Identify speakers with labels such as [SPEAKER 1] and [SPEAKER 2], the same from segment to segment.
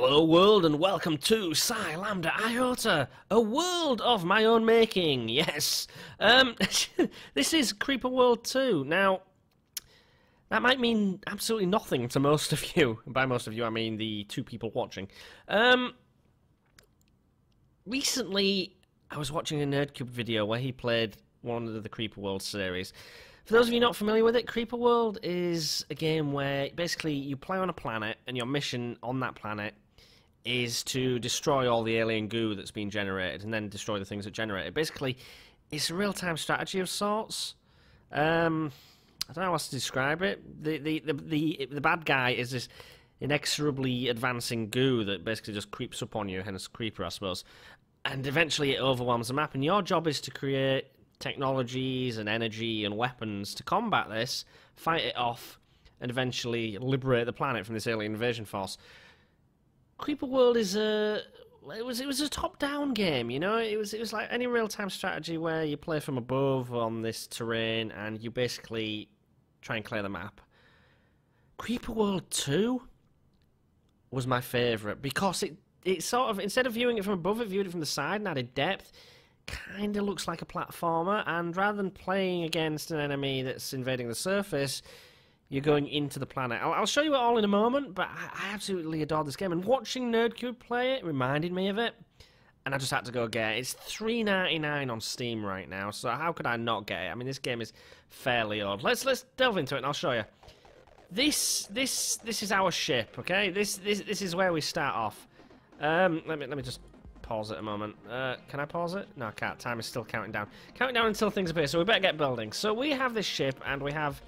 [SPEAKER 1] Hello world and welcome to Psi Lambda Iota, a world of my own making, yes. Um, this is Creeper World 2. Now, that might mean absolutely nothing to most of you. By most of you, I mean the two people watching. Um, recently, I was watching a Nerdcubed video where he played one of the Creeper World series. For those of you not familiar with it, Creeper World is a game where basically you play on a planet and your mission on that planet is to destroy all the alien goo that's been generated and then destroy the things that generate it. Basically, it's a real-time strategy of sorts. Um, I don't know how else to describe it. The, the, the, the, the bad guy is this inexorably advancing goo that basically just creeps up on you, hence creeper, I suppose. And eventually it overwhelms the map, and your job is to create technologies and energy and weapons to combat this, fight it off, and eventually liberate the planet from this alien invasion force. Creeper World is a it was it was a top down game, you know. It was it was like any real time strategy where you play from above on this terrain and you basically try and clear the map. Creeper World Two was my favourite because it it sort of instead of viewing it from above, it viewed it from the side and added depth kind of looks like a platformer, and rather than playing against an enemy that's invading the surface, you're going into the planet. I'll, I'll show you it all in a moment, but I, I, absolutely adore this game, and watching Nerdcubed play it reminded me of it, and I just had to go get it. It's three ninety nine on Steam right now, so how could I not get it? I mean, this game is fairly old. Let's let's delve into it, and I'll show you. This this this is our ship, okay? This this this is where we start off. Um, let me let me just pause it a moment. Uh, can I pause it? No, I can't. Time is still counting down. Counting down until things appear, so we better get building. So we have this ship, and we have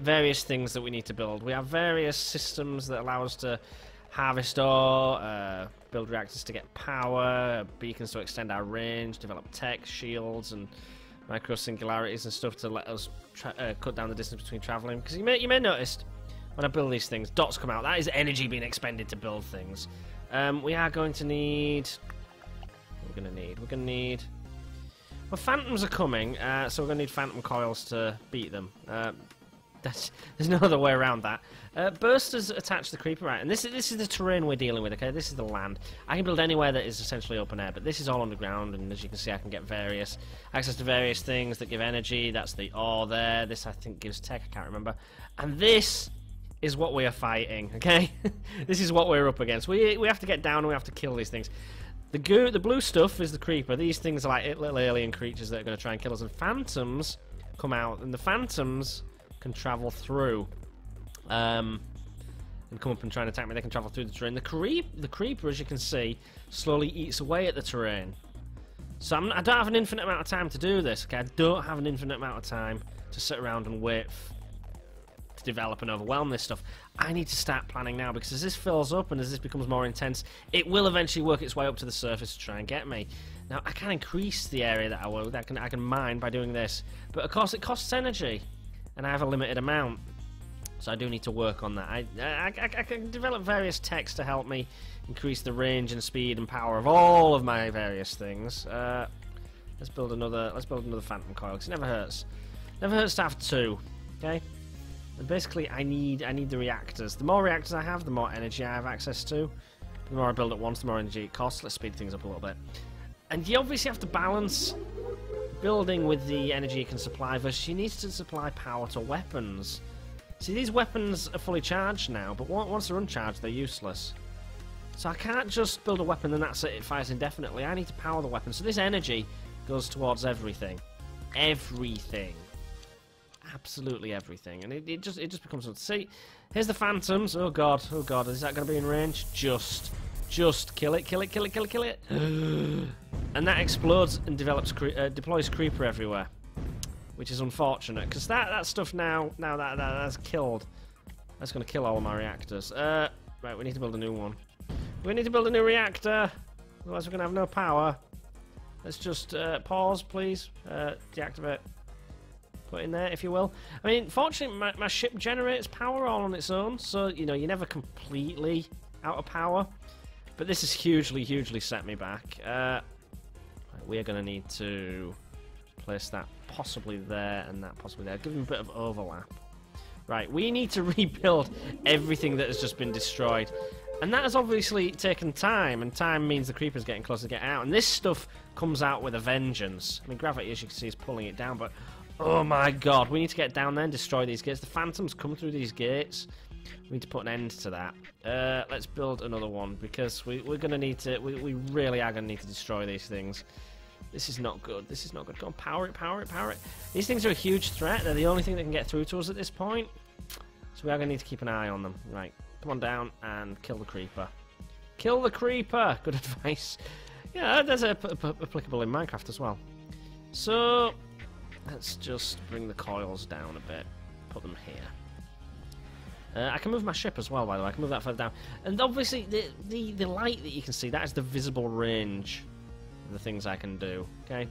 [SPEAKER 1] various things that we need to build. We have various systems that allow us to harvest ore, uh, build reactors to get power, beacons to extend our range, develop tech, shields, and micro singularities and stuff to let us uh, cut down the distance between traveling. Because you may you may notice when I build these things, dots come out. That is energy being expended to build things. Um, we are going to need we're going to need? We're going to need... Well, phantoms are coming, uh, so we're going to need phantom coils to beat them. Uh, that's, there's no other way around that. Uh, bursters attach the creeper right, and this is this is the terrain we're dealing with. Okay, this is the land. I can build anywhere that is essentially open air, but this is all underground, and as you can see, I can get various access to various things that give energy. That's the ore there. This I think gives tech. I can't remember. And this is what we are fighting. Okay, this is what we're up against. We we have to get down and we have to kill these things. The goo, the blue stuff is the creeper. These things are like little alien creatures that are going to try and kill us. And phantoms come out, and the phantoms can travel through. Um, and come up and try and attack me. They can travel through the terrain. The creep, the creeper, as you can see, slowly eats away at the terrain. So I'm, I do not have an infinite amount of time to do this. Okay, I don't have an infinite amount of time to sit around and wait to develop and overwhelm this stuff. I need to start planning now because as this fills up and as this becomes more intense, it will eventually work its way up to the surface to try and get me. Now, I can increase the area that I will, that I can, I can mine by doing this, but of course it costs energy, and I have a limited amount, so I do need to work on that. I, I, I, I can develop various techs to help me increase the range and speed and power of all of my various things. Uh, let's build another. Let's build another phantom coil because it never hurts. Never hurts to have two. Okay. And basically, I need I need the reactors. The more reactors I have, the more energy I have access to. The more I build at once, the more energy it costs. Let's speed things up a little bit. And you obviously have to balance building with the energy it can supply versus she needs to supply power to weapons. See, these weapons are fully charged now, but once they're uncharged, they're useless. So I can't just build a weapon and that's it, it fires indefinitely. I need to power the weapon. So this energy goes towards everything. Everything absolutely everything, and it, it just it just becomes. See, here's the phantoms. Oh god, oh god, is that going to be in range? Just, just kill it, kill it, kill it, kill it, kill it, and that explodes and develops cre uh, deploys creeper everywhere, which is unfortunate because that that stuff now now that, that that's killed. That's going to kill all of my reactors. Uh, right, we need to build a new one. We need to build a new reactor, otherwise we're going to have no power. Let's just uh, pause, please. Uh, deactivate put in there, if you will. I mean, fortunately, my, my ship generates power all on its own, so, you know, you're never completely out of power. But this has hugely, hugely set me back. Uh, we are going to need to place that possibly there and that possibly there. Give them a bit of overlap. Right, we need to rebuild everything that has just been destroyed. And that has obviously taken time, and time means the creeper's getting closer to get out. And this stuff comes out with a vengeance. I mean, gravity, as you can see, is pulling it down, but oh my god, we need to get down there and destroy these gates. The phantoms come through these gates. We need to put an end to that. Uh, let's build another one because we, are going to need to. We, we really are going to need to destroy these things. This is not good. This is not good. Go on, power it, power it, power it. These things are a huge threat. They're the only thing that can get through to us at this point. So we are going to need to keep an eye on them. Right, come on down and kill the creeper. Kill the creeper! Good advice. Yeah, a, applicable in Minecraft as well. So, let's just bring the coils down a bit. Put them here. Uh, I can move my ship as well, by the way. I can move that further down. And obviously, the, the, the light that you can see, that is the visible range the things I can do. Okay?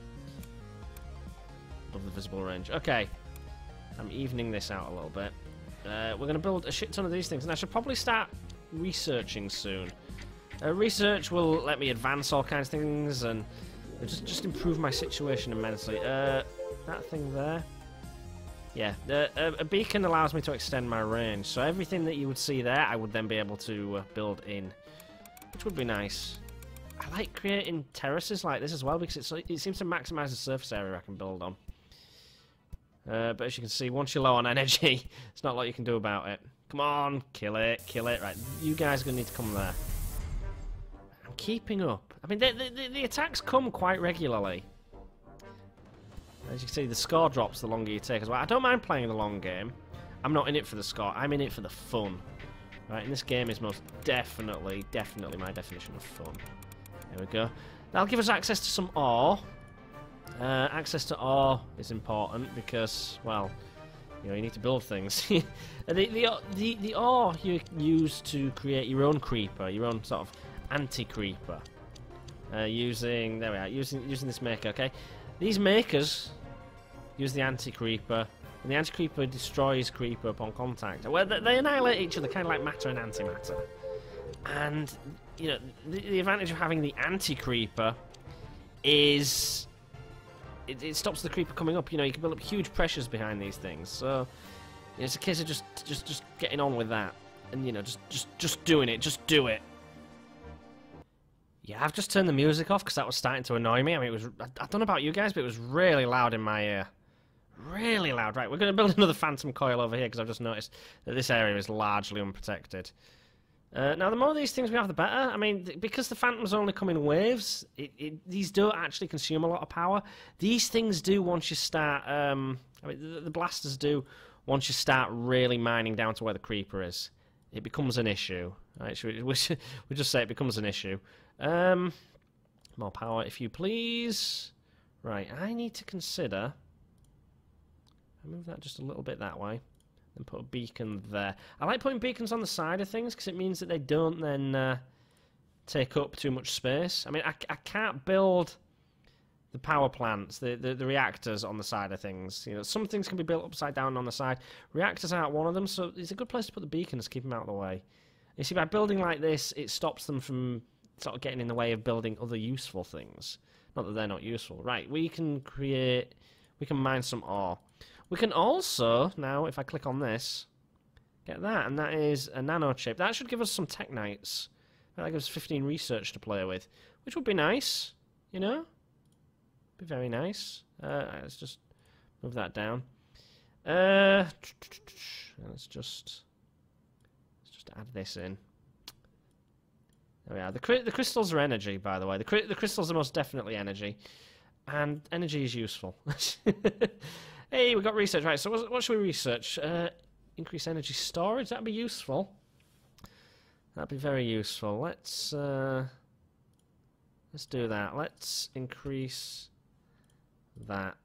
[SPEAKER 1] Above the visible range. Okay. I'm evening this out a little bit. Uh, we're going to build a shit ton of these things, and I should probably start researching soon. Uh, research will let me advance all kinds of things and just just improve my situation immensely. Uh, that thing there. Yeah, a, a, beacon allows me to extend my range, so everything that you would see there, I would then be able to uh, build in, which would be nice. I like creating terraces like this as well because it seems to maximise the surface area I can build on. Uh, but as you can see, once you're low on energy, it's not a lot you can do about it. Come on, kill it, kill it. Right, you guys are going to need to come there. I'm keeping up. I mean, the, the, the attacks come quite regularly. As you can see, the score drops the longer you take as well. I don't mind playing the long game. I'm not in it for the score. I'm in it for the fun. Right, and this game is most definitely, definitely my definition of fun. There we go. That'll give us access to some ore. Uh, access to ore is important because, well, you know, you need to build things. the, the, the, the ore you use to create your own creeper, your own sort of anti-creeper. Uh, using, there we are, using, using this maker, okay? These makers use the anti-creeper, and the anti-creeper destroys creeper upon contact. Well, they annihilate each other, kind of like matter and antimatter. And, you know, the, the advantage of having the anti-creeper is it, it, stops the creeper coming up. You know, you can build up huge pressures behind these things. So it's a case of just, just, just getting on with that, and you know, just, just, just doing it. Just do it. Yeah, I've just turned the music off because that was starting to annoy me. I mean, it was. I, I don't know about you guys, but it was really loud in my ear. Really loud. Right, we're going to build another phantom coil over here because I've just noticed that this area is largely unprotected. Uh, now, the more of these things we have, the better. I mean, because the phantoms only come in waves, it, it, these don't actually consume a lot of power. These things do once you start. Um, I mean, the, the, blasters do once you start really mining down to where the creeper is. It becomes an issue. Right? we, we, we just say it becomes an issue. Um, more power, if you please. Right, I need to consider. Move that just a little bit that way and put a beacon there. I like putting beacons on the side of things because it means that they don't then uh, take up too much space. I mean, I, I can't build the power plants, the, the, the reactors on the side of things. You know, some things can be built upside down on the side. Reactors aren't one of them, so it's a good place to put the beacons, keep them out of the way. You see, by building like this, it stops them from sort of getting in the way of building other useful things. Not that they're not useful. Right, we can create, we can mine some ore. We can also, now, if I click on this, get that, and that is a nano chip. That should give us some Teknites. That gives us 15 research to play with, which would be nice, you know? Be very nice. Uh, let's just move that down. Uh, let's just let's just add this in. There we are. The, the crystals are energy, by the way. The, the crystals are most definitely energy. And energy is useful. hey, we got research. Right, so what, should we research? Uh, increase energy storage. That'd be useful. That'd be very useful. Let's, uh, let's do that. Let's increase that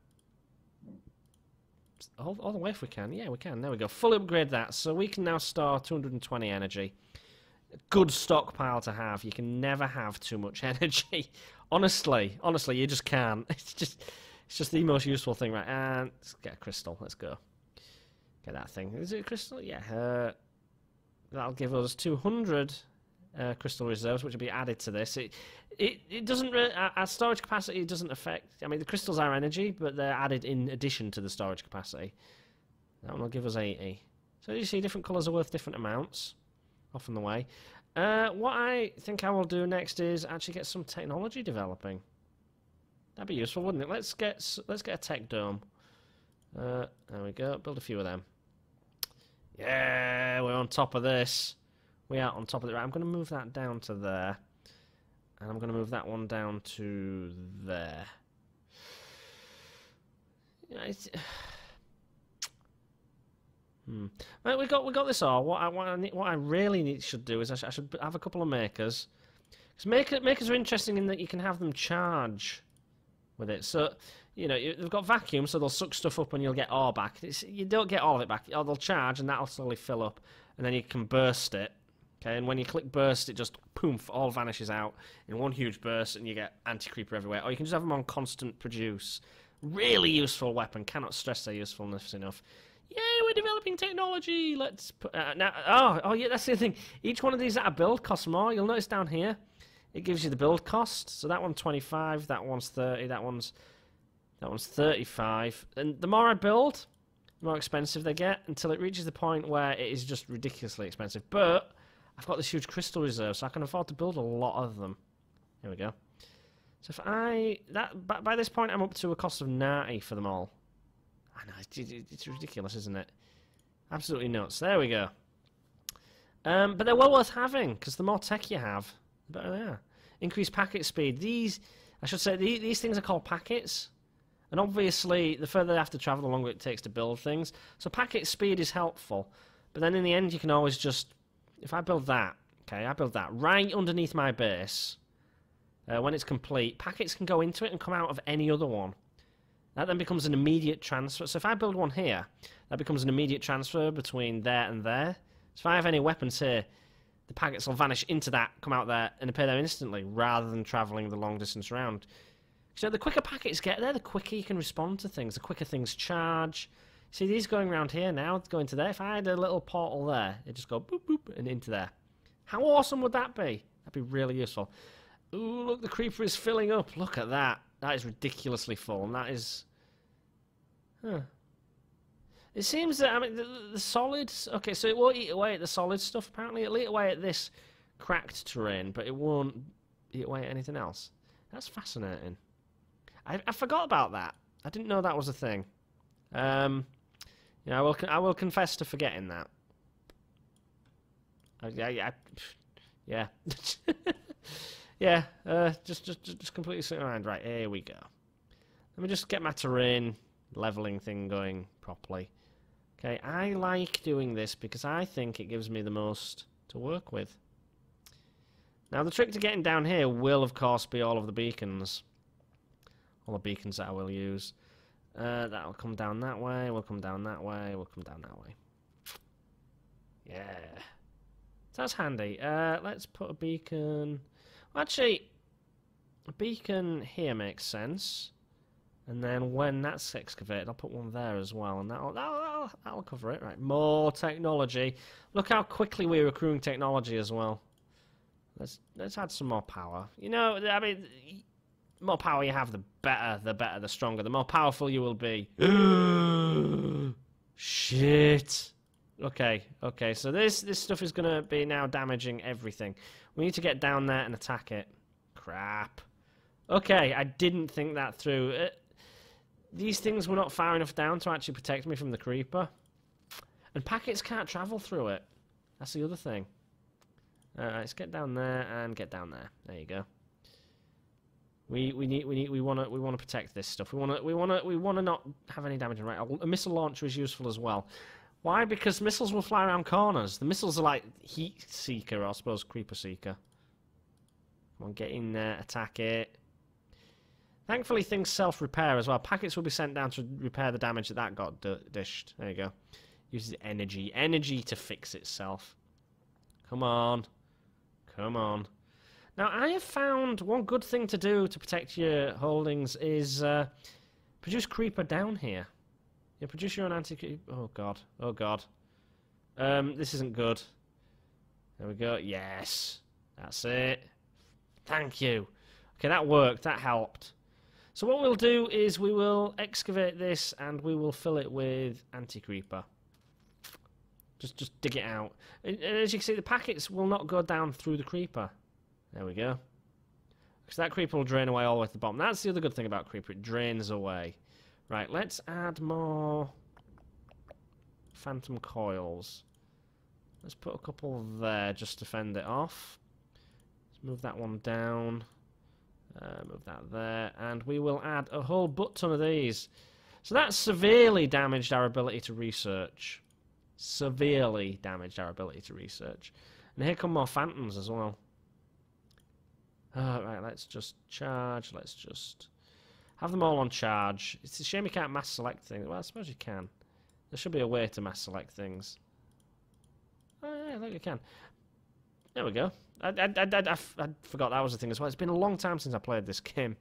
[SPEAKER 1] all, all, the way if we can. Yeah, we can. There we go. Fully upgrade that. So we can now store 220 energy good stockpile to have. You can never have too much energy. honestly, honestly, you just can't. It's just, it's just the most useful thing, right? And let's get a crystal. Let's go. Get that thing. Is it a crystal? Yeah. Uh, that'll give us 200 uh, crystal reserves, which will be added to this. It, it, it doesn't really, our storage capacity doesn't affect. I mean, the crystals are energy, but they're added in addition to the storage capacity. That one will give us 80. So you see, different colours are worth different amounts off on the way. Uh, what I think I will do next is actually get some technology developing. That'd be useful, wouldn't it? Let's get let's get a tech dome. Uh, there we go. Build a few of them. Yeah, we're on top of this. We are on top of it. Right, I'm going to move that down to there, and I'm going to move that one down to there. Yeah, it's, Hmm. Right, we got we got this all. What I what I, need, what I really need, should do is I, sh- I should have a couple of makers. Because maker, makers are interesting in that you can have them charge with it. So you know they've got vacuum, so they'll suck stuff up and you'll get ore back. It's, you don't get all of it back. Or they'll charge and that'll slowly fill up, and then you can burst it. Okay, and when you click burst, it just poof, all vanishes out in one huge burst, and you get anti creeper everywhere. Or you can just have them on constant produce. Really useful weapon. Cannot stress their usefulness enough. Yay, we're developing technology. Let's put uh, now. Oh, oh yeah, that's the thing. Each one of these that I build costs more. You'll notice down here, it gives you the build cost. So that one's 25, that one's 30, that one's that one's 35. And the more I build, the more expensive they get until it reaches the point where it is just ridiculously expensive. But I've got this huge crystal reserve, so I can afford to build a lot of them. Here we go. So if I that by, by this point I'm up to a cost of 90 for them all. I know it's, it's ridiculous, isn't it? Absolutely nuts. There we go. Um, but they're well worth having because the more tech you have, they are. Increased packet speed. These, I should say, these, these things are called packets. And obviously, the further they have to travel, the longer it takes to build things. So packet speed is helpful. But then in the end, you can always just, if I build that, okay, I build that right underneath my base. Uh, when it's complete, packets can go into it and come out of any other one. That then becomes an immediate transfer. So if I build one here, that becomes an immediate transfer between there and there. So if I have any weapons here, the packets will vanish into that, come out there, and appear there instantly, rather than travelling the long distance around. So the quicker packets get there, the quicker you can respond to things, the quicker things charge. See, these going around here now, going to there. If I had a little portal there, it'd just go boop, boop, and into there. How awesome would that be? That'd be really useful. Ooh, look, the creeper is filling up. Look at that. That is ridiculously full, and that is... Huh. It seems that, I mean, the, the solids... Okay, so it won't eat away at the solid stuff, apparently. It'll eat away at this cracked terrain, but it won't eat away at anything else. That's fascinating. I, I forgot about that. I didn't know that was a thing. Um, yeah, I will. I will confess to forgetting that. I, I yeah, yeah. Uh, just, just, just completely sitting around. Right, here we go. Let me just get my terrain leveling thing going properly. Okay, I like doing this because I think it gives me the most to work with. Now, the trick to getting down here will, of course, be all of the beacons. All the beacons that I will use. Uh, that'll come down that way, we'll come down that way, we'll come down that way. Yeah. That's handy. Uh, let's put a beacon... Actually, a beacon here makes sense. And then when that's excavated, I'll put one there as well, and that'll, that'll, that'll, cover it. Right, more technology. Look how quickly we're accruing technology as well. Let's let's add some more power. You know, I mean, more power you have, the better, the better, the stronger, the more powerful you will be. Shit. Okay, okay. So this this stuff is gonna be now damaging everything. We need to get down there and attack it. Crap. Okay, I didn't think that through. Uh, these things were not far enough down to actually protect me from the creeper. And packets can't travel through it. That's the other thing. Alright, let's get down there and get down there. There you go. We we need we need we want to we want to protect this stuff. We want to we want to we want to not have any damage. Right, a missile launcher is useful as well. Why? Because missiles will fly around corners. The missiles are like heat seeker, or I suppose creeper seeker. Come on, get in there, attack it. Thankfully, things self-repair as well. Packets will be sent down to repair the damage that that got dished. There you go. Uses energy, energy to fix itself. Come on, come on. Now, I have found one good thing to do to protect your holdings is uh, produce creeper down here. Yeah, produce your own anti Oh, God. Oh, God. Um, this isn't good. There we go. Yes. That's it. Thank you. Okay, that worked. That helped. So what we'll do is we will excavate this and we will fill it with anti-creeper. Just just dig it out. And, as you can see, the packets will not go down through the creeper. There we go. Because that creeper will drain away all the way to the bottom. That's the other good thing about creeper. It drains away. Right, let's add more phantom coils. Let's put a couple there just to fend it off. Let's move that one down. Uh, move that there. And we will add a whole butt ton of these. So that severely damaged our ability to research. Severely damaged our ability to research. And here come more phantoms as well. Uh, right, let's just charge. Let's just have them all on charge. It's a shame you can't mass select things. Well, I suppose you can. There should be a way to mass select things. Oh, yeah, I think you can. There we go. I, I, I, I, forgot that was the thing as well. It's been a long time since I played this game.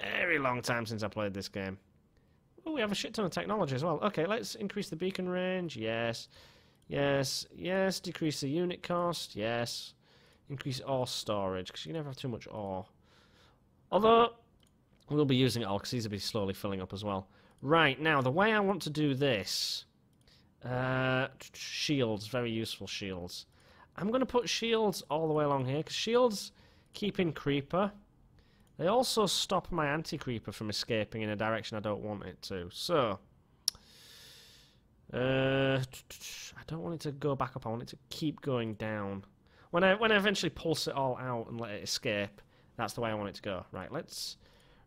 [SPEAKER 1] Very long time since I played this game. Oh, we have a shit ton of technology as well. Okay, let's increase the beacon range. Yes. Yes. Yes. Decrease the unit cost. Yes. Increase ore storage, because you never have too much ore. Although, we'll be using it all, because these will be slowly filling up as well. Right, now, the way I want to do this... Uh, shields, very useful shields. I'm going to put shields all the way along here, because shields keep in creeper. They also stop my anti-creeper from escaping in a direction I don't want it to. So, uh, I don't want it to go back up. I want it to keep going down. When I when I eventually pulse it all out and let it escape, that's the way I want it to go. Right, let's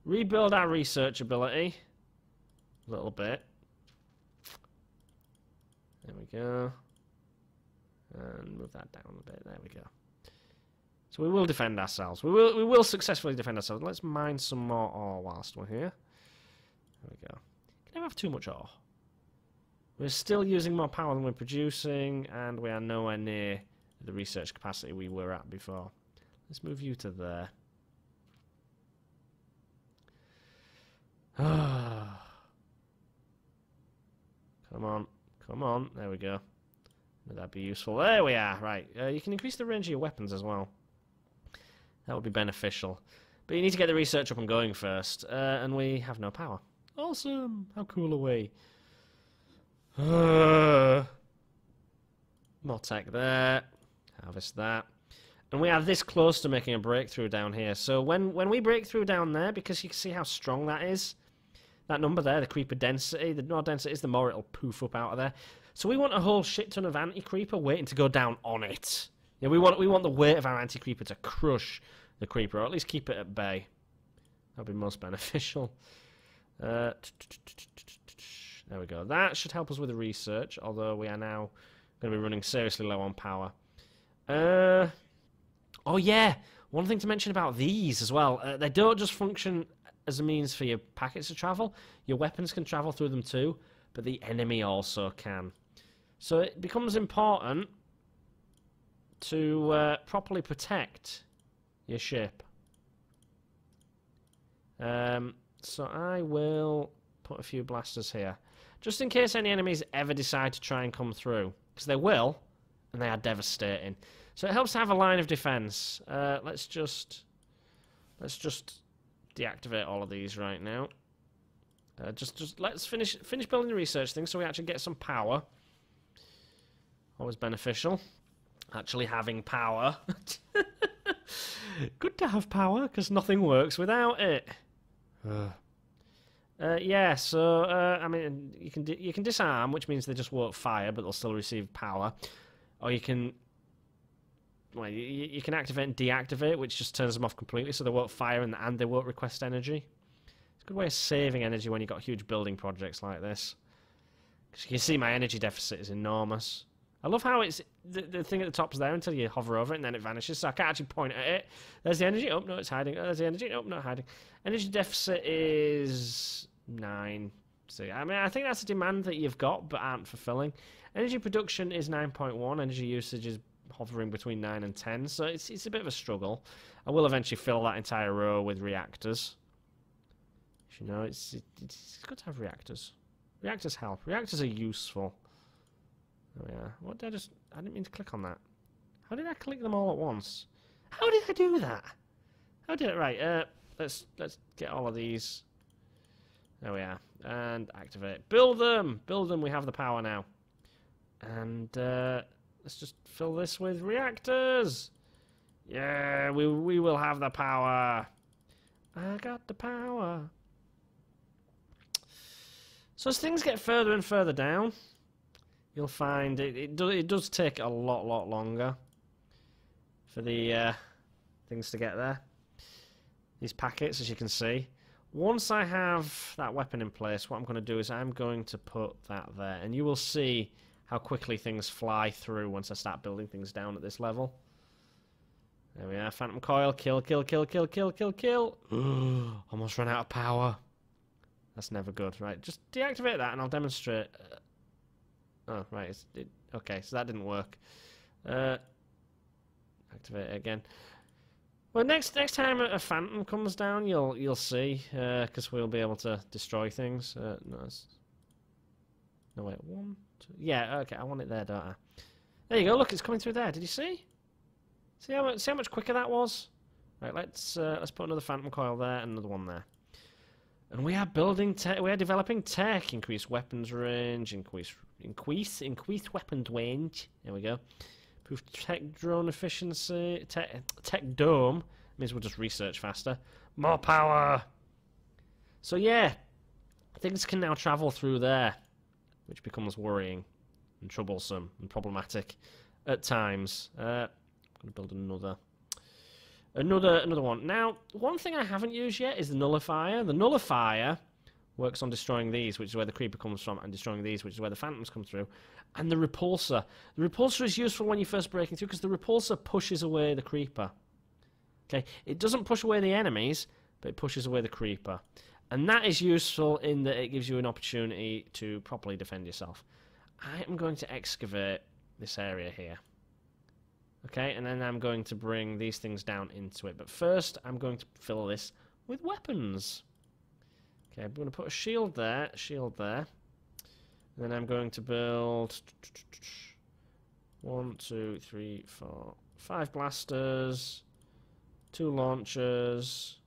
[SPEAKER 1] rebuild our research ability a little bit. There we go. And move that down a bit. There we go. So we will defend ourselves. We will we will successfully defend ourselves. Let's mine some more ore whilst we're here. There we go. Can never have too much ore. We're still using more power than we're producing, and we are nowhere near the research capacity we were at before. Let's move you to there. come on. Come on. There we go. Would that be useful? There we are. Right. Uh, you can increase the range of your weapons as well. That would be beneficial. But you need to get the research up and going first. Uh, and we have no power. Awesome. How cool are we? Uh, more tech there. Harvest that. And we are this close to making a breakthrough down here. So when, when we break through down there, because you can see how strong that is, that number there, the creeper density, the more density is, the more it'll poof up out of there. So we want a whole shit ton of anti-creeper waiting to go down on it. Yeah, we want we want the weight of our anti-creeper to crush the creeper, or at least keep it at bay. That'd be most beneficial. Uh, there we go. That should help us with the research, although we are now going to be running seriously low on power. Uh, oh yeah, one thing to mention about these as well. Uh, they don't just function as a means for your packets to travel. Your weapons can travel through them too, but the enemy also can. So it becomes important to uh, properly protect your ship. Um, so I will put a few blasters here. Just in case any enemies ever decide to try and come through. Because they will, and they are devastating. So it helps to have a line of defense. Uh, let's just let's just deactivate all of these right now. Uh, just just let's finish finish building the research thing so we actually get some power. Always beneficial. Actually having power. Good to have power because nothing works without it. Uh. Uh, yeah, so uh, I mean, you can you can disarm, which means they just won't fire, but they'll still receive power, or you can well, you, you can activate and deactivate, which just turns them off completely, so they won't fire and, and they won't request energy. It's a good way of saving energy when you've got huge building projects like this. Because you can see my energy deficit is enormous. I love how it's the, the thing at the top is there until you hover over it and then it vanishes, so I can't actually point at it. There's the energy. Oh, no, it's hiding. Oh, there's the energy. Oh, not hiding. Energy deficit is 9. See, I mean, I think that's a demand that you've got but aren't fulfilling. Energy production is 9.1. Energy usage is hovering between 9 and 10, so it's, it's a bit of a struggle. I will eventually fill that entire row with reactors. You know, it's, it's good to have reactors. Reactors help. Reactors are useful. Oh yeah. What did I just... I didn't mean to click on that. How did I click them all at once? How did I do that? How did it... Right, uh, let's, let's get all of these. There we are. And activate. Build them! Build them, we have the power now. And uh, let's just fill this with reactors. Yeah, we we will have the power. I got the power. So as things get further and further down, you'll find it it, do, it does take a lot lot longer for the uh, things to get there. These packets, as you can see. Once I have that weapon in place, what I'm going to do is I'm going to put that there, and you will see how quickly things fly through once I start building things down at this level. There we are, Phantom Coil, kill, kill, kill, kill, kill, kill, kill. Almost run out of power. That's never good. Right, just deactivate that and I'll demonstrate. Oh, right, it, okay, so that didn't work. Uh, activate it again. Well, next next time a phantom comes down, you'll you'll see, because uh, we'll be able to destroy things. Uh, no, no wait, one, two, yeah, okay, I want it there, don't I? There you go. Look, it's coming through there. Did you see? See how much, see how much quicker that was? Right, let's uh, let's put another phantom coil there and another one there. And we are building tech. We are developing tech. Increase weapons range. Increase increase increase weapons range. There we go. Improve tech drone efficiency. Tech, tech dome means we'll just research faster. More power. So yeah, things can now travel through there, which becomes worrying and troublesome and problematic at times. Uh, I'm going to build another. Another another one. Now, one thing I haven't used yet is the nullifier. The nullifier works on destroying these, which is where the creeper comes from, and destroying these, which is where the phantoms come through. And the repulsor. The repulsor is useful when you're first breaking through because the repulsor pushes away the creeper. Okay, it doesn't push away the enemies, but it pushes away the creeper. And that is useful in that it gives you an opportunity to properly defend yourself. I am going to excavate this area here. Okay, and then I'm going to bring these things down into it. But first, I'm going to fill this with weapons. Okay, I'm going to put a shield there, shield there. And then I'm going to build one, two, three, four, five blasters, two launchers.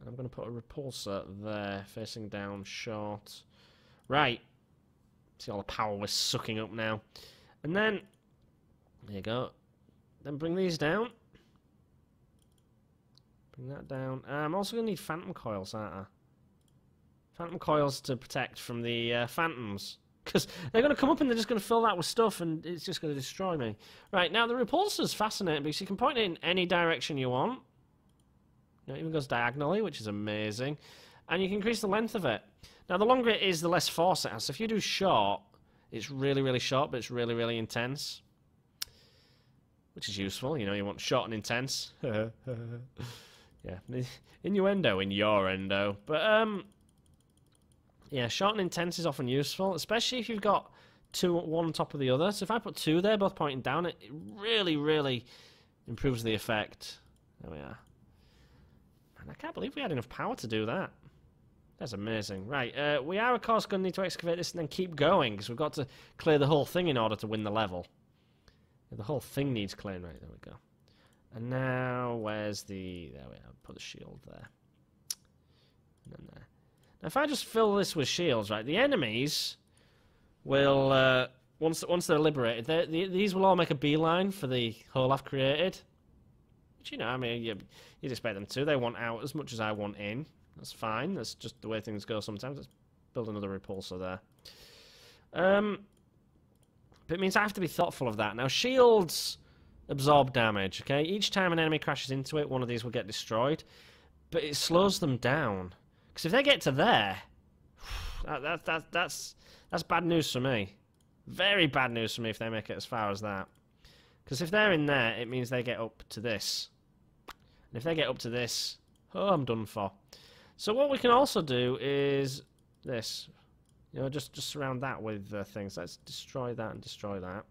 [SPEAKER 1] And I'm going to put a repulsor there, facing down short. Right. See all the power we're sucking up now. And then, there you go. Then bring these down. Bring that down. Uh, I'm also going to need phantom coils, aren't I? Phantom coils to protect from the uh, phantoms. Because they're going to come up and they're just going to fill that with stuff and it's just going to destroy me. Right, now the repulsor's fascinating because you can point it in any direction you want. it even goes diagonally, which is amazing. And you can increase the length of it. Now, the longer it is, the less force it has. So if you do short, it's really, really short, but it's really, really intense which is useful. You know, you want short and intense. yeah, innuendo in your endo, but um, yeah, short and intense is often useful, especially if you've got two one on top of the other. So if I put two there, both pointing down, it really, really improves the effect. There we are. And I can't believe we had enough power to do that. That's amazing. Right, uh, we are, of course, going to need to excavate this and then keep going, because we've got to clear the whole thing in order to win the level. The whole thing needs clearing. Right, there we go. And now, where's the... There we are. Put the shield there. And then there. Now, if I just fill this with shields, right, the enemies will... Uh, once once they're liberated, they're, the, these will all make a beeline for the hole I've created. Which, you know, I mean, you, you'd expect them to. They want out as much as I want in. That's fine. That's just the way things go sometimes. Let's build another repulsor there. Um, but it means I have to be thoughtful of that. Now, shields absorb damage, okay? Each time an enemy crashes into it, one of these will get destroyed. But it slows them down. Because if they get to there, that, that, that, that's, that's bad news for me. Very bad news for me if they make it as far as that. Because if they're in there, it means they get up to this. And if they get up to this, oh, I'm done for. So what we can also do is this. You know, just, just surround that with uh, things. Let's destroy that and destroy that.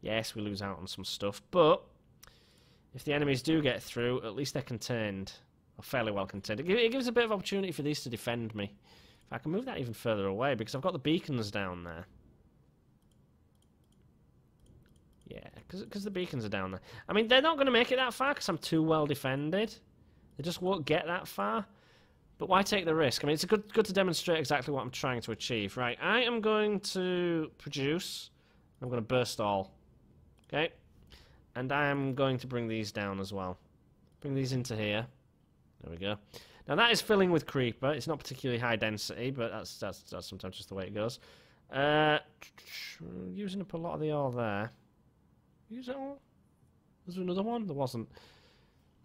[SPEAKER 1] Yes, we lose out on some stuff, but if the enemies do get through, at least they're contained. Or fairly well contained. It gives a bit of opportunity for these to defend me. If I can move that even further away, because I've got the beacons down there. Yeah, because the beacons are down there. I mean, they're not going to make it that far because I'm too well defended. They just won't get that far. But why take the risk? I mean, it's good, good to demonstrate exactly what I'm trying to achieve. Right, I am going to produce I'm going to burst all. Okay. And I am going to bring these down as well. Bring these into here. There we go. Now that is filling with creeper. It's not particularly high density, but that's that's, that's sometimes just the way it goes. Uh, using up a lot of the ore there. Use it all? Was there another one? There wasn't.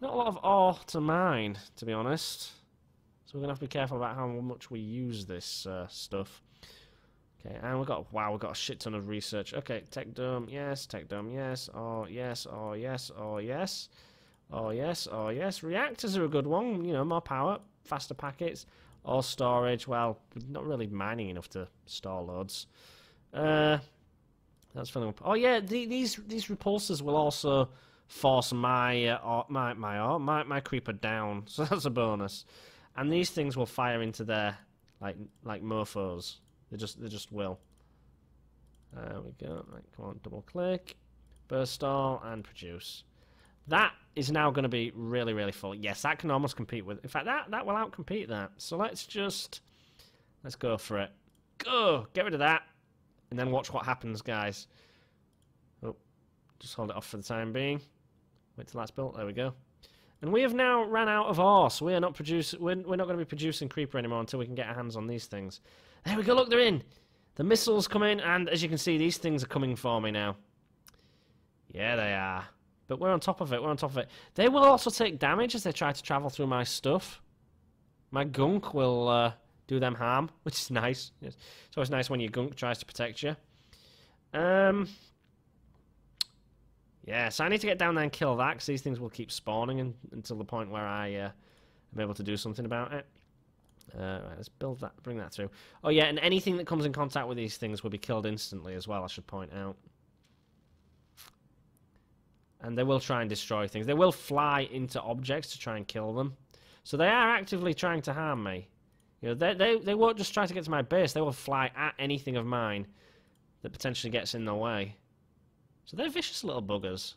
[SPEAKER 1] Not a lot of ore to mine, to be honest. So we're going to have to be careful about how much we use this uh, stuff. Okay, and we've got, wow, we've got a shit ton of research. Okay, tech dome, yes, tech dome, yes, oh, yes, oh, yes, oh, yes. Oh, yes, oh, yes. Reactors are a good one, you know, more power, faster packets. Or storage, well, not really mining enough to store loads. Uh, that's filling up. Oh, yeah, the, these these repulsors will also force my, uh, my, my, my, my creeper down, so that's a bonus. And these things will fire into their, like, like mofos. They just, they just will. There we go. Right, come on, double click. Burst all and produce. That is now going to be really, really full. Yes, that can almost compete with... In fact, that, that will outcompete that. So let's just... Let's go for it. Go! Get rid of that. And then watch what happens, guys. Oh, just hold it off for the time being. Wait till that's built. There we go. And we have now ran out of so we are not produce. We're, we're not going to be producing creeper anymore until we can get our hands on these things. There we go. Look, they're in. The missiles come in, and as you can see, these things are coming for me now. Yeah, they are. But we're on top of it, we're on top of it. They will also take damage as they try to travel through my stuff. My gunk will uh, do them harm, which is nice. So it's always nice when your gunk tries to protect you. Um, yeah, so I need to get down there and kill that, because these things will keep spawning in, until the point where I uh, am able to do something about it. Uh, right, let's build that, bring that through. Oh yeah, and anything that comes in contact with these things will be killed instantly as well, I should point out and they will try and destroy things. They will fly into objects to try and kill them. So they are actively trying to harm me. You know, they, they, they won't just try to get to my base. They will fly at anything of mine that potentially gets in their way. So they're vicious little buggers.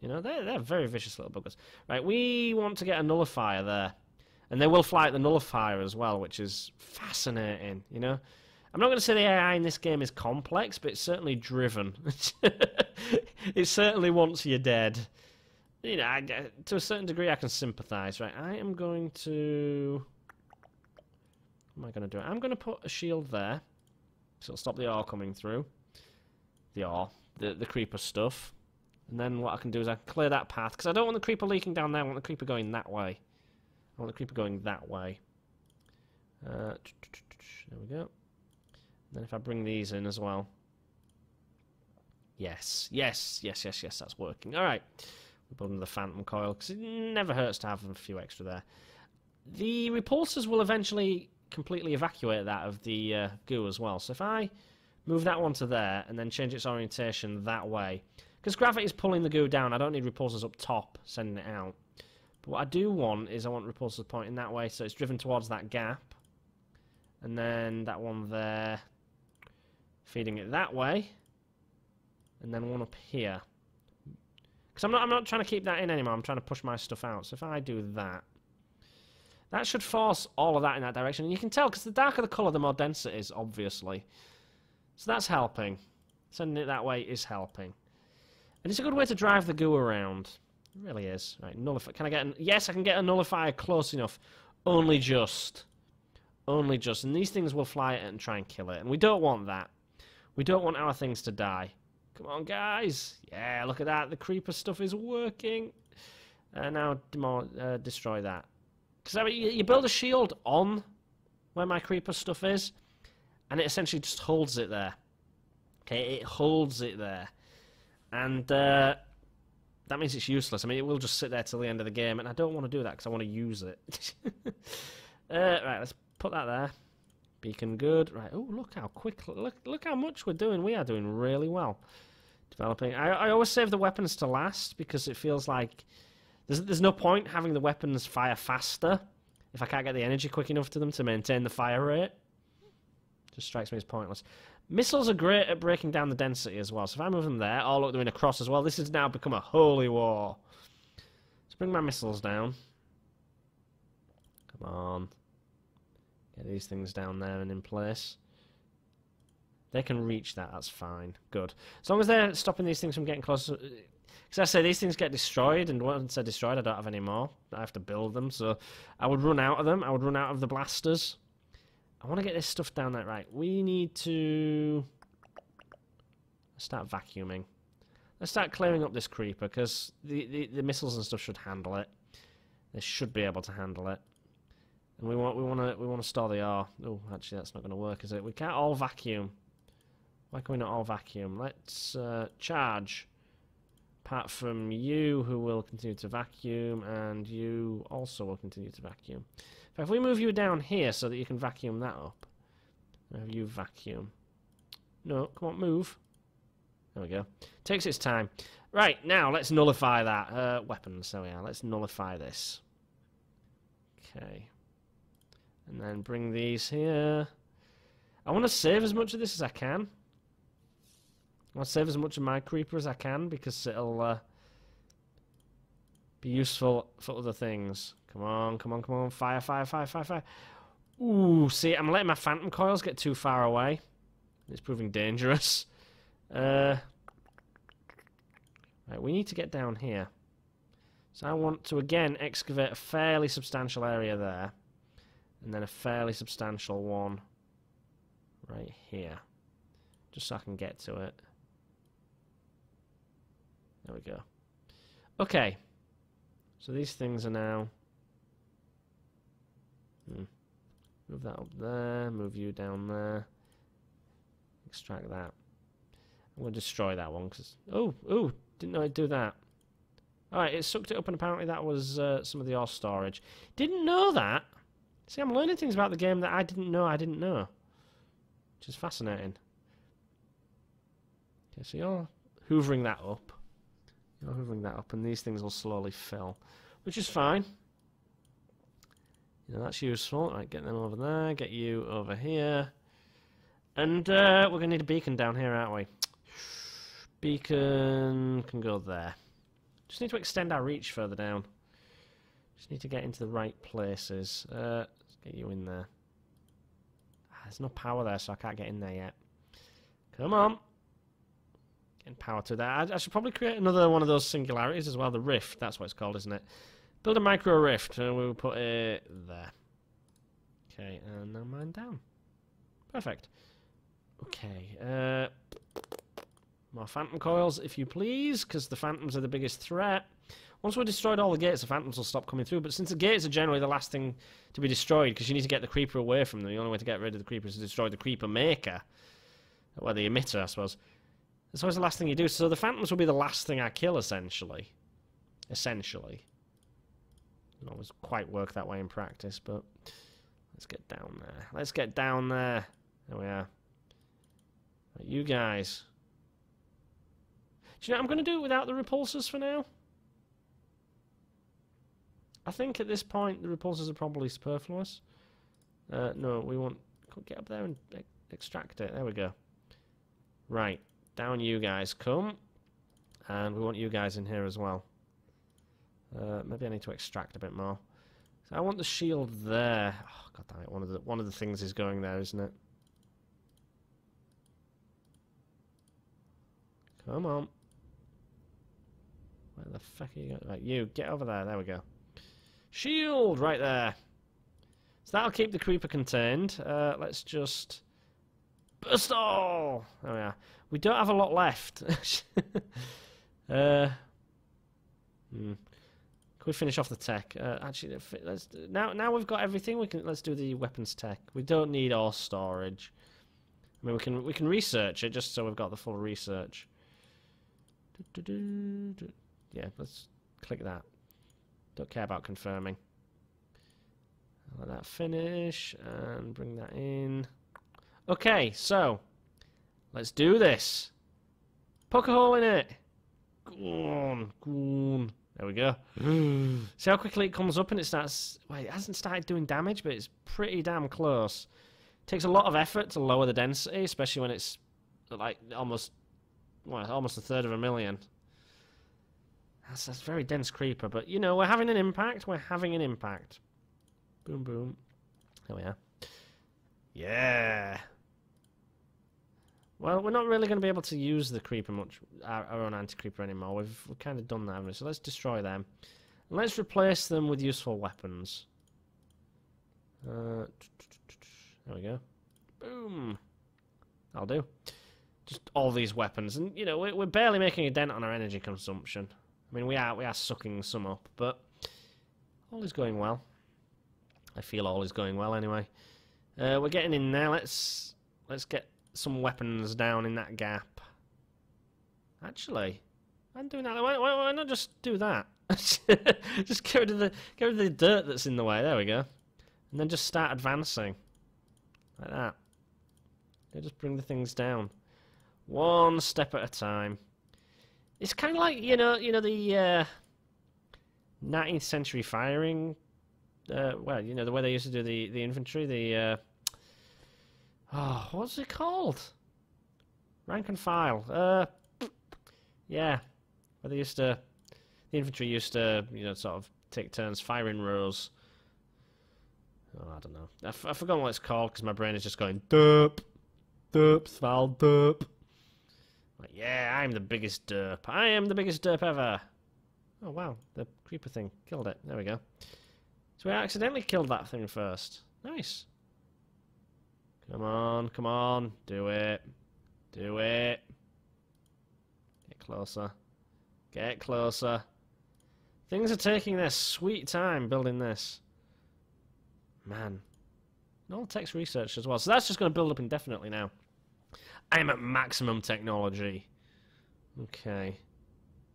[SPEAKER 1] You know, they're, they're very vicious little buggers. Right, we want to get a nullifier there. And they will fly at the nullifier as well, which is fascinating, you know. I'm not going to say the AI in this game is complex, but it's certainly driven. it certainly wants you dead. You know, I, to a certain degree, I can sympathise. Right, I am going to. What am I going to do? I'm going to put a shield there, so it'll stop the ore coming through. The ore, the the creeper stuff, and then what I can do is I can clear that path because I don't want the creeper leaking down there. I want the creeper going that way. I want the creeper going that way. Uh, there we go. Then if I bring these in as well. Yes, yes, yes, yes, yes, that's working. All right. We're building the phantom coil because it never hurts to have a few extra there. The repulsors will eventually completely evacuate that of the uh, goo as well. So if I move that one to there and then change its orientation that way, because gravity is pulling the goo down, I don't need repulsors up top sending it out. But what I do want is I want repulsors pointing that way so it's driven towards that gap. And then that one there feeding it that way, and then one up here. Because I'm not, I'm not trying to keep that in anymore, I'm trying to push my stuff out. So if I do that, that should force all of that in that direction. And you can tell, because the darker the colour, the more dense it is, obviously. So that's helping. Sending it that way is helping. And it's a good way to drive the goo around. It really is. Right, nullify. Can I get... An, yes, I can get a nullifier close enough. Only just. Only just. And these things will fly it and try and kill it. And we don't want that. We don't want our things to die. Come on, guys. Yeah, look at that. The creeper stuff is working. Uh, now, uh, destroy that. Because I mean, you build a shield on where my creeper stuff is, and it essentially just holds it there. Okay, it holds it there. And uh, that means it's useless. I mean, it will just sit there till the end of the game, and I don't want to do that because I want to use it. uh, right, let's put that there. Beacon good. Right. Oh, look how quick. Look, look how much we're doing. We are doing really well. Developing. I, I always save the weapons to last because it feels like there's, there's no point having the weapons fire faster if I can't get the energy quick enough to them to maintain the fire rate. Just strikes me as pointless. Missiles are great at breaking down the density as well. So if I move them there, oh look, they're in across as well. This has now become a holy war. Let's bring my missiles down. Come on. Get these things down there and in place. They can reach that. That's fine. Good. As long as they're stopping these things from getting closer. Because uh, I say these things get destroyed, and once they're destroyed, I don't have any more. I have to build them. So I would run out of them. I would run out of the blasters. I want to get this stuff down there. Right. We need to start vacuuming. Let's start clearing up this creeper because the, the, the missiles and stuff should handle it. They should be able to handle it. And we want we want to we want to store the ore. Oh, actually, that's not going to work, is it? We can't all vacuum. Why can we not all vacuum? Let's uh, charge. Apart from you, who will continue to vacuum, and you also will continue to vacuum. If we move you down here so that you can vacuum that up, have you vacuum. No, come on, move. There we go. Takes its time. Right, now let's nullify that. Uh, weapons, there we are. Let's nullify this. Okay. And then bring these here. I want to save as much of this as I can. I want to save as much of my creeper as I can because it'll uh, be useful for other things. Come on, come on, come on. Fire, fire, fire, fire, fire. Ooh, see, I'm letting my phantom coils get too far away. It's proving dangerous. Uh, right, we need to get down here. So I want to, again, excavate a fairly substantial area there. And then a fairly substantial one right here. Just so I can get to it. There we go. Okay. So these things are now... Hmm. Move that up there. Move you down there. Extract that. I'm going to destroy that one because... Oh, oh, didn't know I'd do that. Alright, it sucked it up and apparently that was uh, some of the ore storage. Didn't know that. See, I'm learning things about the game that I didn't know I didn't know. Which is fascinating. Okay, so you're hoovering that up. You're that up, and these things will slowly fill, which is fine. You know, that's useful. Right, get them over there, get you over here. And uh, we're going to need a beacon down here, aren't we? Beacon can go there. Just need to extend our reach further down. Just need to get into the right places. Uh, let's get you in there. Ah, there's no power there, so I can't get in there yet. Come on power to that. I, I, should probably create another one of those singularities as well. The rift, that's what it's called, isn't it? Build a micro rift, and we'll put it there. Okay, and now mine down. Perfect. Okay, uh, more phantom coils, if you please, because the phantoms are the biggest threat. Once we've destroyed all the gates, the phantoms will stop coming through. But since the gates are generally the last thing to be destroyed, because you need to get the creeper away from them, the only way to get rid of the creeper is to destroy the creeper maker. Well, the emitter, I suppose. It's always the last thing you do. So the phantoms will be the last thing I kill, essentially. Essentially. Doesn't always quite work that way in practice, but let's get down there. Let's get down there. There we are. Right, you guys. Do you know I'm going to do it without the repulsors for now? I think at this point the repulsors are probably superfluous. Uh, no, we want... Get up there and extract it. There we go. Right. Down you guys come. And we want you guys in here as well. Uh, maybe I need to extract a bit more. So I want the shield there. Oh, God damn it. One of, the, one of the things is going there, isn't it? Come on. Where the fuck are you going? Right, you, get over there. There we go. Shield! Right there. So that'll keep the creeper contained. Uh, let's just... Burst all! We are. We don't have a lot left. uh, hmm. Can we finish off the tech? Uh, actually, let's now. Now we've got everything. We can let's do the weapons tech. We don't need all storage. I mean, we can we can research it just so we've got the full research. Yeah, let's click that. Don't care about confirming. Let that finish and bring that in. Okay, so Let's do this. Poke a hole in it. Go on, go on. There we go. See how quickly it comes up and it starts... Well, it hasn't started doing damage, but it's pretty damn close. It takes a lot of effort to lower the density, especially when it's like almost... Well, almost a third of a million. That's, that's very dense creeper, but you know, we're having an impact. We're having an impact. Boom, boom. There we are. Yeah. Well, we're not really going to be able to use the creeper much, our, our own anti-creeper anymore. We've, we've kind of done that, we? So let's destroy them. And let's replace them with useful weapons. Uh, there we go. Boom. I'll do. Just all these weapons, and you know we're barely making a dent on our energy consumption. I mean, we are we are sucking some up, but all is going well. I feel all is going well anyway. Uh, we're getting in there. Let's let's get some weapons down in that gap. Actually, I'm doing that. Why, why, why not just do that? just get rid of the get rid of the dirt that's in the way. There we go. And then just start advancing like that. They just bring the things down, one step at a time. It's kind of like you know, you know the uh, 19th century firing. Uh, well, you know the way they used to do the the infantry. The uh, oh, what's it called? Rank and file. Uh, yeah, where they used to. The infantry used to, you know, sort of take turns firing rows. Oh, I don't know. I, f- I forgot what it's called because my brain is just going derp, derp, Sval, derp. Like, yeah, I'm the biggest derp. I am the biggest derp ever. Oh, wow. The creeper thing killed it. There we go. So we accidentally killed that thing first. Nice. Come on, come on. Do it. Do it. Get closer. Get closer. Things are taking their sweet time building this. Man. all text research as well. So that's just going to build up indefinitely now. I'm at maximum technology. Okay.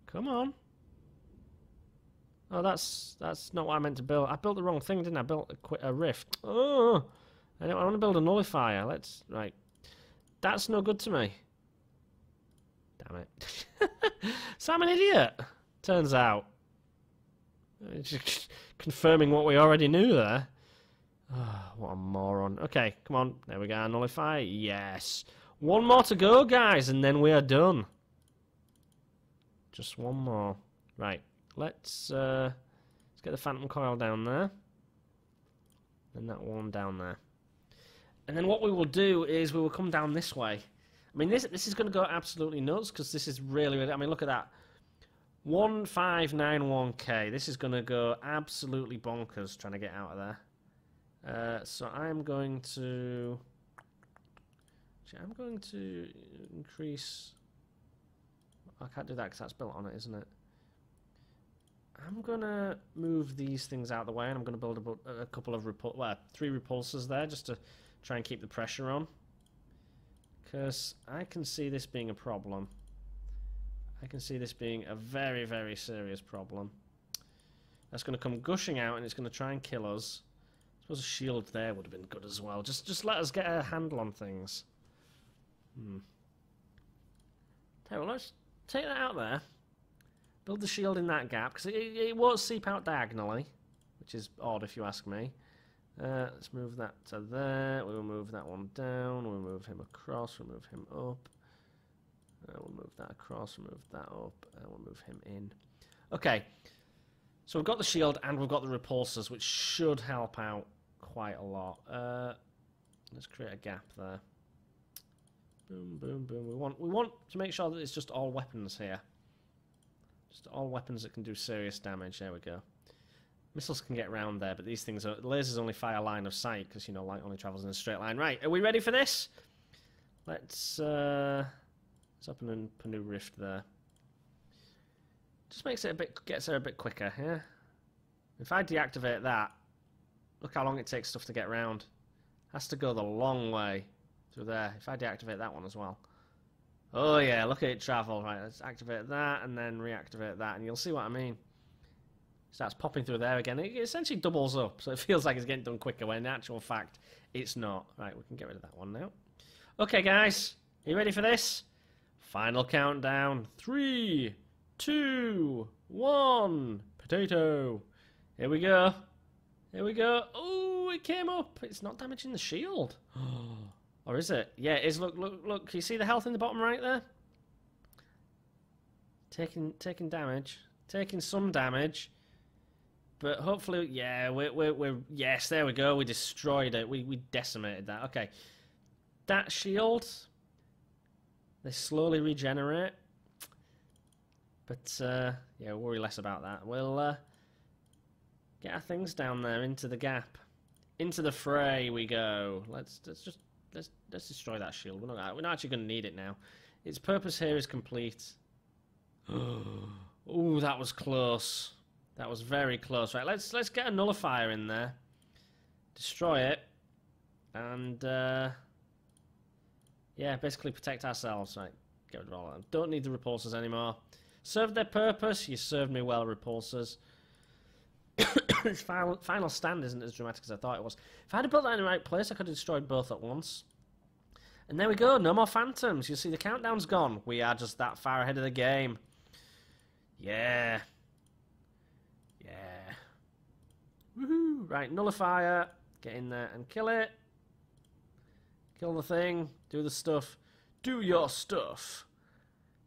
[SPEAKER 1] Come on. Oh, that's that's not what I meant to build. I built the wrong thing, didn't I? I built a, a rift. Oh, I, I want to build a nullifier. Let's right. That's no good to me. Damn it. so I'm an idiot. Turns out. Just confirming what we already knew there. Oh, what a moron. Okay, come on. There we go. Nullify. Yes. One more to go, guys, and then we are done. Just one more. Right. Let's uh, let's get the phantom coil down there. And that one down there. And then what we will do is we will come down this way. I mean, this this is going to go absolutely nuts because this is really, really. I mean, look at that. 1591k. This is going to go absolutely bonkers trying to get out of there. Uh, so I'm going to... I'm going to increase... I can't do that because that's built on it, isn't it? I'm going to move these things out of the way and I'm going to build a, a couple of... Repul well, three repulsors there just to try and keep the pressure on. Because I can see this being a problem. I can see this being a very, very serious problem. That's going to come gushing out and it's going to try and kill us. I suppose a shield there would have been good as well. Just just let us get a handle on things. Hmm. Okay, well, let's take that out there. Build the shield in that gap, because it, it, won't seep out diagonally, which is odd if you ask me. Uh, let's move that to there. We'll move that one down. We'll move him across. We'll move him up. Uh, we'll move that across, we'll move that up, and we'll move him in. Okay, so we've got the shield and we've got the repulsors, which should help out quite a lot. Uh, let's create a gap there. Boom, boom, boom. We want we want to make sure that it's just all weapons here. Just all weapons that can do serious damage. There we go. Missiles can get around there, but these things are lasers only fire line of sight because you know light only travels in a straight line. Right, are we ready for this? Let's. Uh, Let's open a new rift there. Just makes it a bit, gets there a bit quicker, yeah? If I deactivate that, look how long it takes stuff to get round. Has to go the long way through there. If I deactivate that one as well. Oh yeah, look at it travel. Right, let's activate that and then reactivate that, and you'll see what I mean. Starts popping through there again. It essentially doubles up, so it feels like it's getting done quicker, when in actual fact, it's not. Right, we can get rid of that one now. Okay, guys, are you ready for this? Final countdown. Three, two, one. Potato. Here we go. Here we go. Oh, it came up. It's not damaging the shield. or is it? Yeah, it is. Look, look, look. Can you see the health in the bottom right there? Taking, taking damage. Taking some damage. But hopefully, yeah, we're, we're, we're, yes, there we go. We destroyed it. We, we decimated that. Okay. That shield They slowly regenerate. But, uh, yeah, worry less about that. We'll uh, get our things down there into the gap. Into the fray we go. Let's, let's just let's let's destroy that shield. We're not we're not actually going to need it now. Its purpose here is complete. oh, that was close. That was very close. Right, let's let's get a nullifier in there. Destroy it. And uh, yeah, basically protect ourselves. Right, get rid of all. Don't need the repulsors anymore. Served their purpose. You served me well, repulsors. its final, final stand isn't as dramatic as I thought it was. If I had built that in the right place, I could have destroyed both at once. And there we go, no more phantoms. You see, the countdown's gone. We are just that far ahead of the game. Yeah. Woohoo! Right, nullifier. Get in there and kill it. Kill the thing. Do the stuff. Do your stuff.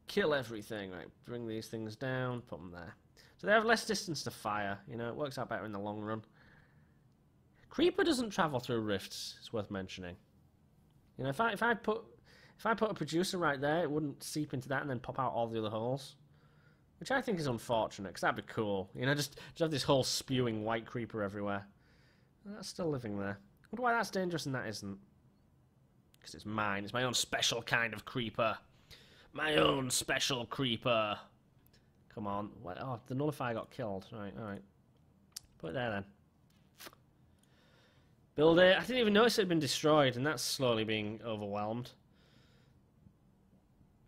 [SPEAKER 1] Kill everything. Right, bring these things down. Put them there. So they have less distance to fire. You know, it works out better in the long run. Creeper doesn't travel through rifts. It's worth mentioning. You know, if I if I put if I put a producer right there, it wouldn't seep into that and then pop out all the other holes. Which I think is unfortunate, because that'd be cool. You know, just, just have this whole spewing white creeper everywhere. That's still living there. I wonder why that's dangerous and that isn't. Because it's mine. It's my own special kind of creeper. My own special creeper. Come on. What? Oh, the nullifier got killed. Right, alright. Put it there then. Build it. I didn't even notice it had been destroyed, and that's slowly being overwhelmed.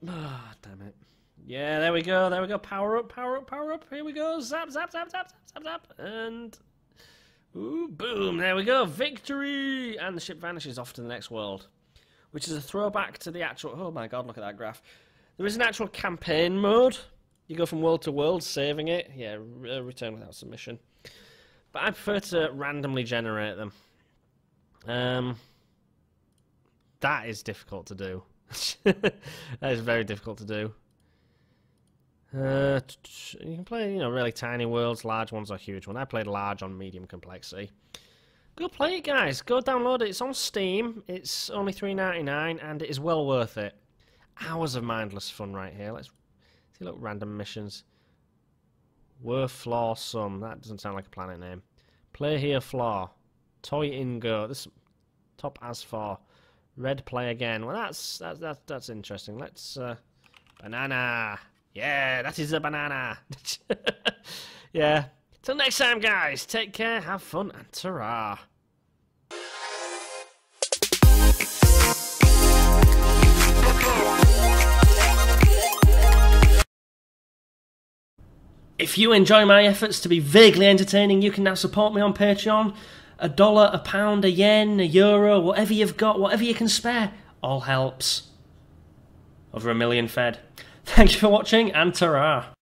[SPEAKER 1] Ah, oh, damn it. Yeah, there we go, there we go. Power up, power up, power up. Here we go. Zap, zap, zap, zap, zap, zap, zap. And... Ooh, boom, there we go. Victory! And the ship vanishes off to the next world. Which is a throwback to the actual... Oh my god, look at that graph. There is an actual campaign mode. You go from world to world, saving it. Yeah, uh, return without submission. But I prefer to randomly generate them. Um, that is difficult to do. that is very difficult to do. Uh, you can play, you know, really tiny worlds, large ones, or huge one. I played large on medium complexity. Go play it, guys. Go download it. It's on Steam. It's only three ninety nine, and it is well worth it. Hours of mindless fun right here. Let's see. Look, random missions. Worth floor some. That doesn't sound like a planet name. Play here floor. Toy in go. This top as far. Red play again. Well, that's that's that's, that's interesting. Let's uh, banana. Yeah, that is a banana. yeah. Till next time, guys. Take care. Have fun and ta If you enjoy my efforts to be vaguely entertaining, you can now support me on Patreon a dollar, a pound, a yen, a euro, whatever you've got, whatever you can spare, all helps. Over a million fed. Thank you for watching, and ta